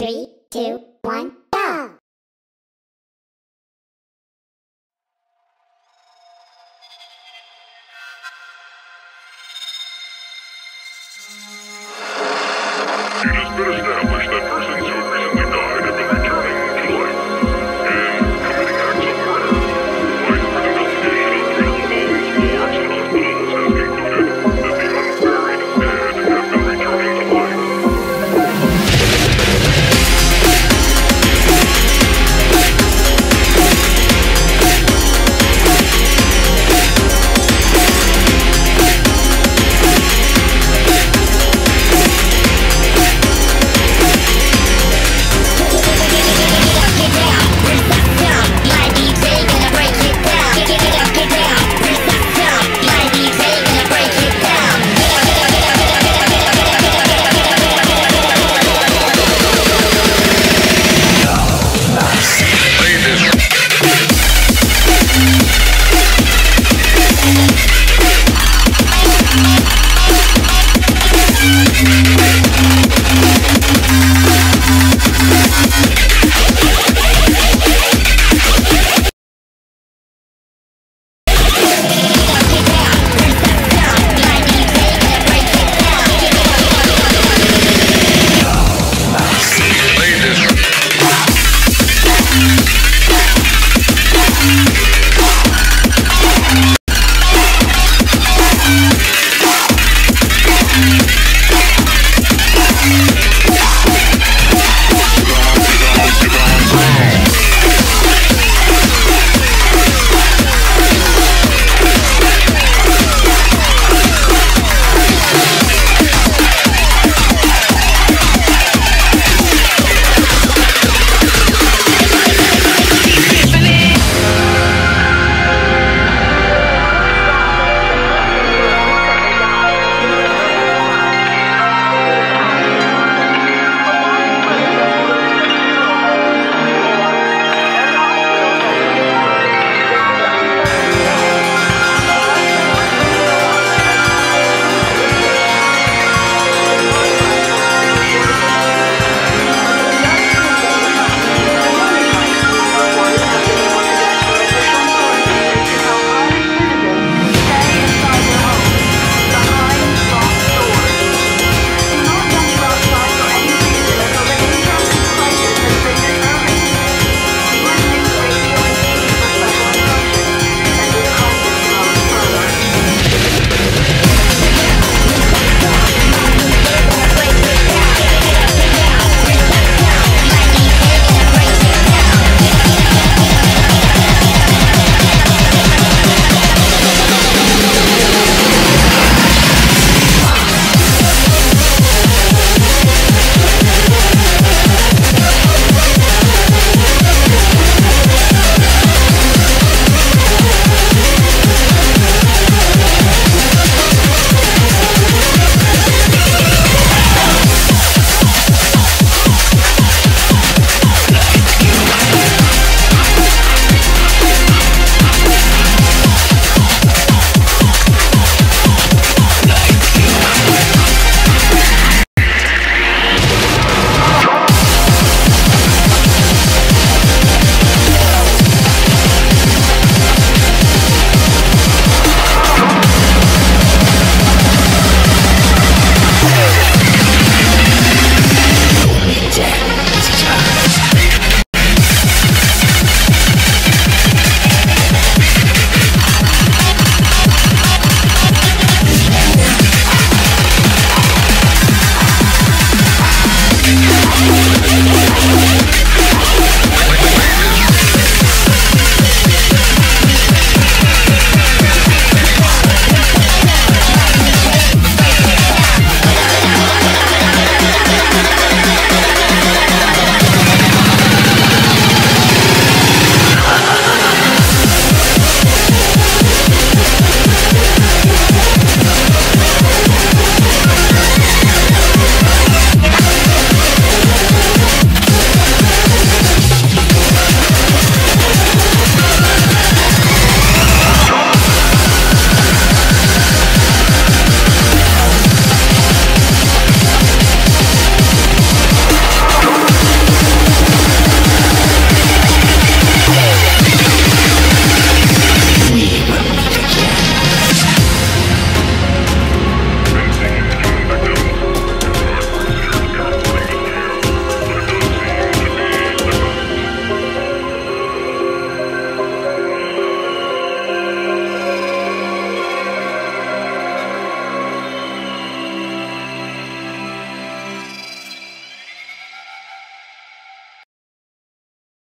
Three, two, one.